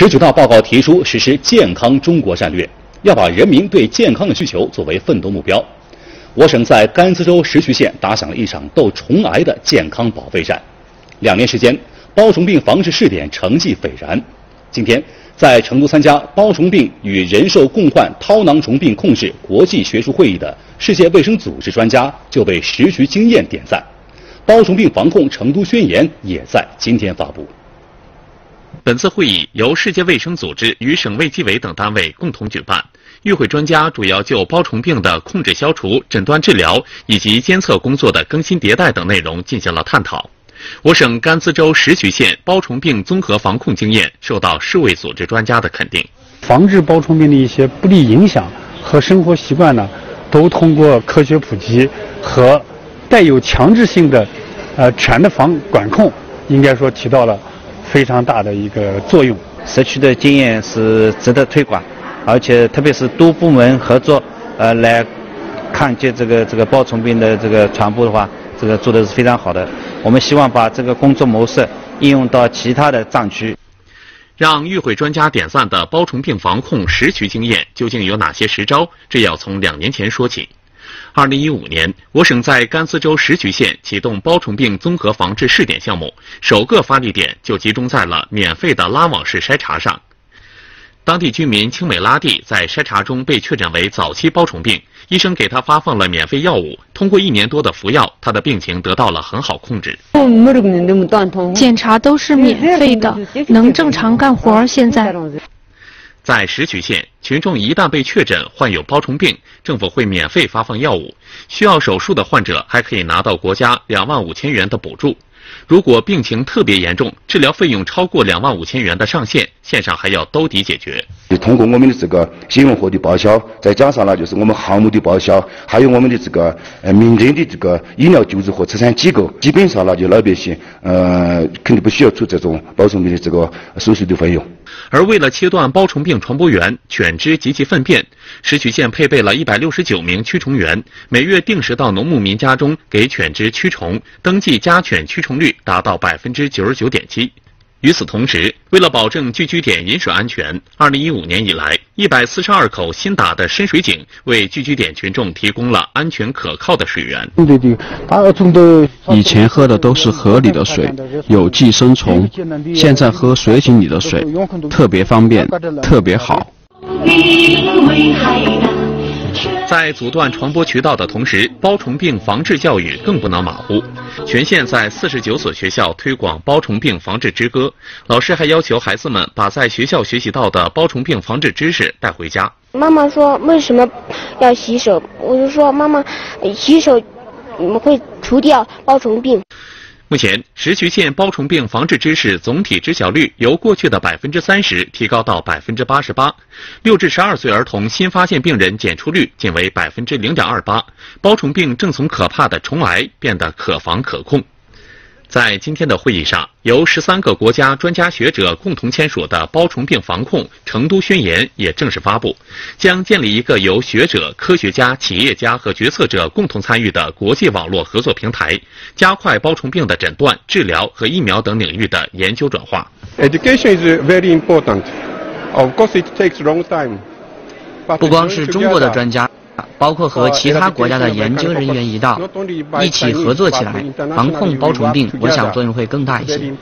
十九大报告提出实施健康中国战略，要把人民对健康的需求作为奋斗目标。我省在甘孜州石渠县打响了一场斗虫癌的健康保卫战。两年时间，包虫病防治试点成绩斐然。今天，在成都参加包虫病与人兽共患绦囊虫病控制国际学术会议的世界卫生组织专家就被石渠经验点赞。包虫病防控成都宣言也在今天发布。本次会议由世界卫生组织与省卫计委等单位共同举办。与会专家主要就包虫病的控制、消除、诊断、治疗以及监测工作的更新迭代等内容进行了探讨。我省甘孜州石渠县包虫病综合防控经验受到世卫组织专家的肯定。防治包虫病的一些不利影响和生活习惯呢，都通过科学普及和带有强制性的。呃，产的防管控应该说起到了非常大的一个作用。社区的经验是值得推广，而且特别是多部门合作，呃，来抗击这个这个包虫病的这个传播的话，这个做的是非常好的。我们希望把这个工作模式应用到其他的藏区。让与会专家点赞的包虫病防控实渠经验究竟有哪些实招？这要从两年前说起。二零一五年，我省在甘孜州石渠县启动包虫病综合防治试点项目，首个发力点就集中在了免费的拉网式筛查上。当地居民青美拉蒂在筛查中被确诊为早期包虫病，医生给他发放了免费药物，通过一年多的服药，他的病情得到了很好控制。检查都是免费的，能正常干活。现在。在石渠县，群众一旦被确诊患有包虫病，政府会免费发放药物；需要手术的患者还可以拿到国家两万五千元的补助。如果病情特别严重，治疗费用超过两万五千元的上限，县上还要兜底解决。通过我们的这个新用货的报销，再加上呢，就是我们航母的报销，还有我们的这个呃民间的这个医疗救助和慈善机构，基本上呢，就老百姓呃肯定不需要出这种包虫病的这个手术的费用。而为了切断包虫病传播源犬只及其粪便，石渠县配备了一百六十九名驱虫员，每月定时到农牧民家中给犬只驱虫，登记家犬驱虫率达到百分之九十九点七。与此同时，为了保证聚居点饮水安全，二零一五年以来，一百四十二口新打的深水井为聚居点群众提供了安全可靠的水源。以前喝的都是河里的水，有寄生虫，现在喝水井里的水，特别方便，特别好。在阻断传播渠道的同时，包虫病防治教育更不能马虎。全县在四十九所学校推广包虫病防治之歌，老师还要求孩子们把在学校学习到的包虫病防治知识带回家。妈妈说：“为什么要洗手？”我就说：“妈妈，洗手会除掉包虫病。”目前，石渠县包虫病防治知识总体知晓率由过去的百分之三十提高到百分之八十八，六至十二岁儿童新发现病人检出率仅为百分之零点二八，包虫病正从可怕的虫癌变得可防可控。在今天的会议上，由十三个国家专家学者共同签署的《包虫病防控成都宣言》也正式发布，将建立一个由学者、科学家、企业家和决策者共同参与的国际网络合作平台，加快包虫病的诊断、治疗和疫苗等领域的研究转化。Education is very important. Of course, it takes long time. 不光是中国的专家。包括和其他国家的研究人员一道，一起合作起来，防控包虫病，我想作用会更大一些。